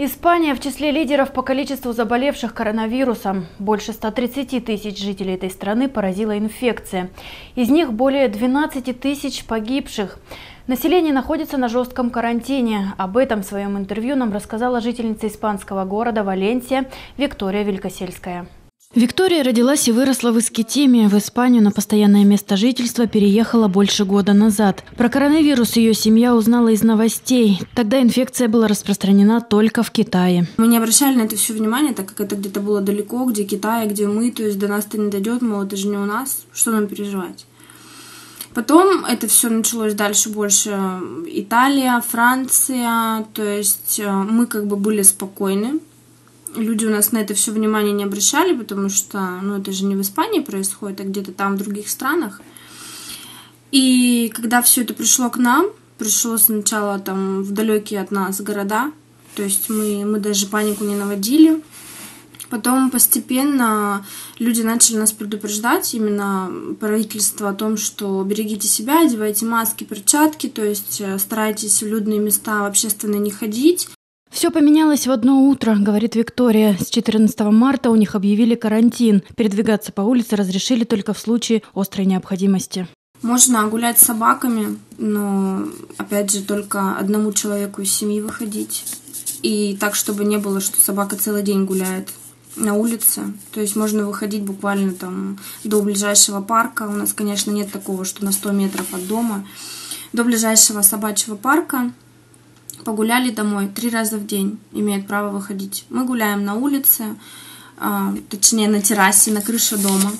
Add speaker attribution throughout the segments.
Speaker 1: Испания в числе лидеров по количеству заболевших коронавирусом. Больше 130 тысяч жителей этой страны поразила инфекция. Из них более 12 тысяч погибших. Население находится на жестком карантине. Об этом в своем интервью нам рассказала жительница испанского города Валенсия Виктория Великосельская. Виктория родилась и выросла в Искитиме. В Испанию на постоянное место жительства переехала больше года назад. Про коронавирус ее семья узнала из новостей. Тогда инфекция была распространена только в Китае.
Speaker 2: Мы не обращали на это все внимание, так как это где-то было далеко, где Китай, где мы, то есть до нас это не дойдет, мол, это же не у нас, что нам переживать. Потом это все началось дальше больше Италия, Франция, то есть э, мы как бы были спокойны, люди у нас на это все внимание не обращали, потому что, ну, это же не в Испании происходит, а где-то там, в других странах. И когда все это пришло к нам, пришло сначала там в далекие от нас города, то есть мы, мы даже панику не наводили. Потом постепенно люди начали нас предупреждать, именно правительство о том, что берегите себя, одевайте маски, перчатки, то есть э, старайтесь в людные места в общественные не ходить.
Speaker 1: Все поменялось в одно утро, говорит Виктория. С 14 марта у них объявили карантин. Передвигаться по улице разрешили только в случае острой необходимости.
Speaker 2: Можно гулять с собаками, но, опять же, только одному человеку из семьи выходить. И так, чтобы не было, что собака целый день гуляет на улице. То есть можно выходить буквально там до ближайшего парка. У нас, конечно, нет такого, что на 100 метров от дома. До ближайшего собачьего парка погуляли домой три раза в день, имеют право выходить. Мы гуляем на улице, а, точнее на террасе, на крыше дома.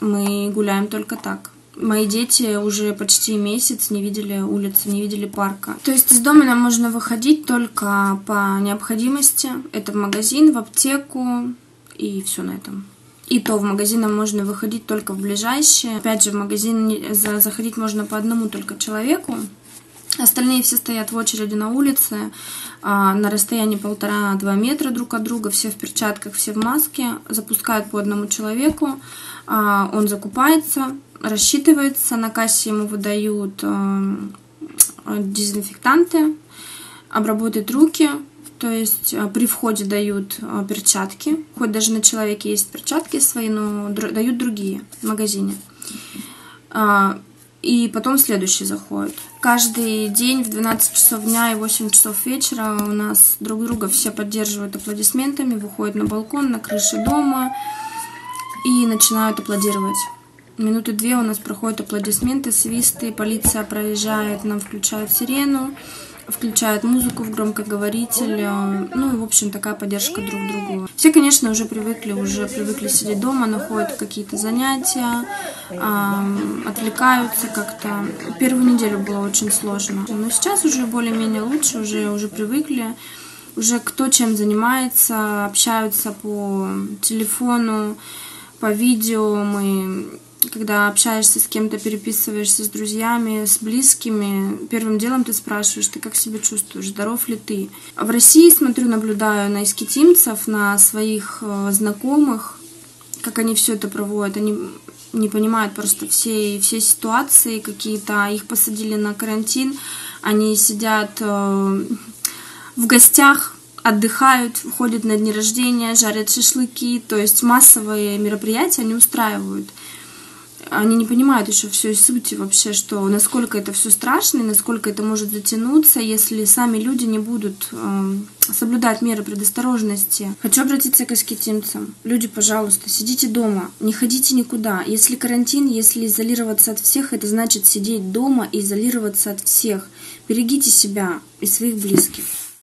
Speaker 2: Мы гуляем только так. Мои дети уже почти месяц не видели улицы, не видели парка. То есть из дома нам можно выходить только по необходимости. Это в магазин, в аптеку и все на этом. И то в магазин можно выходить только в ближайшие. Опять же, в магазин заходить можно по одному только человеку. Остальные все стоят в очереди на улице а, на расстоянии полтора-два метра друг от друга, все в перчатках, все в маске, запускают по одному человеку, а, он закупается, рассчитывается, на кассе ему выдают а, дезинфектанты, обработают руки, то есть при входе дают перчатки, хоть даже на человеке есть перчатки свои, но дают другие в магазине и потом следующий заходит. Каждый день в 12 часов дня и 8 часов вечера у нас друг друга все поддерживают аплодисментами, выходят на балкон, на крыше дома и начинают аплодировать. Минуты две у нас проходят аплодисменты, свисты, полиция проезжает, нам включают сирену включают музыку в громкоговоритель. Э, ну, в общем, такая поддержка друг другу. Все, конечно, уже привыкли, уже привыкли сидеть дома, находят какие-то занятия, отвлекаются как-то. Первую неделю было очень сложно. Но сейчас уже более-менее лучше, уже, уже привыкли. Уже кто чем занимается, общаются по телефону, по видео. Мы когда общаешься с кем-то, переписываешься с друзьями, с близкими, первым делом ты спрашиваешь, ты как себя чувствуешь, здоров ли ты. В России, смотрю, наблюдаю на искитимцев, на своих э, знакомых, как они все это проводят. Они не понимают просто все, все ситуации какие-то. Их посадили на карантин, они сидят э, в гостях, отдыхают, ходят на дни рождения, жарят шашлыки, то есть массовые мероприятия они устраивают они не понимают еще всей сути вообще, что насколько это все страшно и насколько это может затянуться, если сами люди не будут э, соблюдать меры предосторожности. Хочу обратиться к аскетинцам. Люди, пожалуйста, сидите дома, не ходите никуда. Если карантин, если изолироваться от всех, это значит сидеть дома и изолироваться от всех. Берегите себя и своих близких.